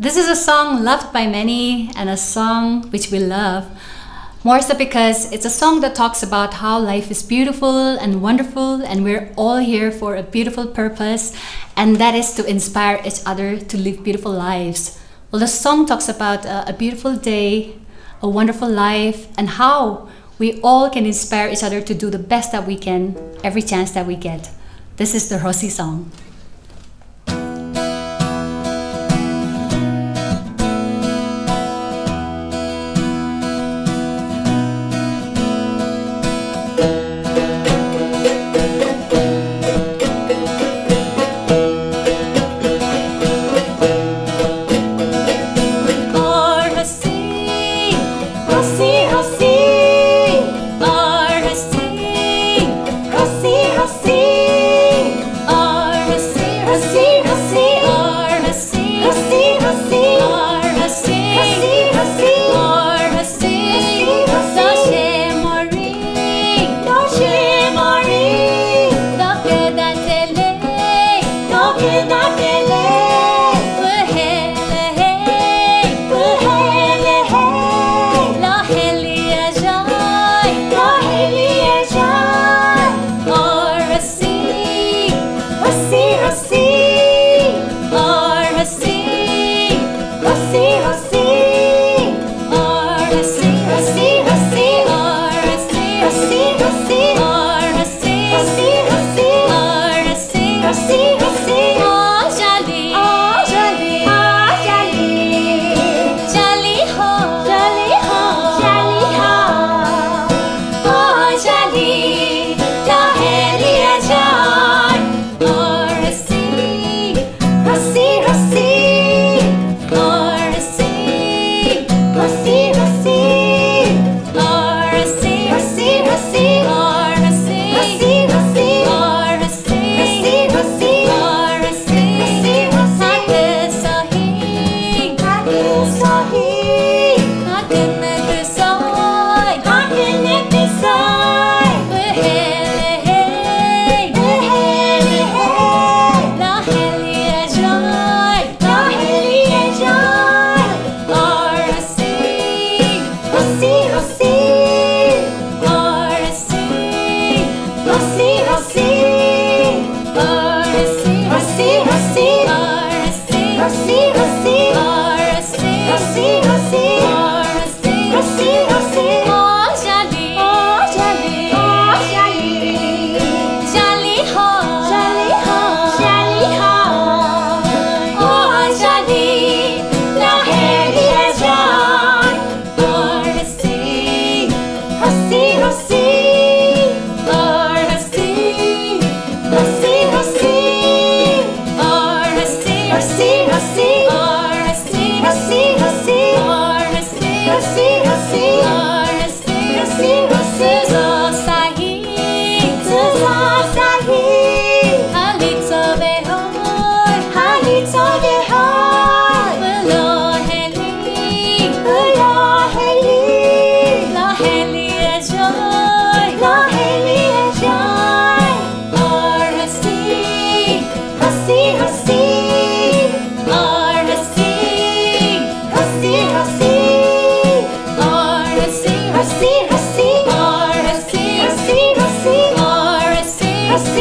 This is a song loved by many and a song which we love. More so because it's a song that talks about how life is beautiful and wonderful, and we're all here for a beautiful purpose, and that is to inspire each other to live beautiful lives. Well, the song talks about a, a beautiful day, a wonderful life, and how we all can inspire each other to do the best that we can every chance that we get. This is the Rhosi song. Assim, assim, assim. así.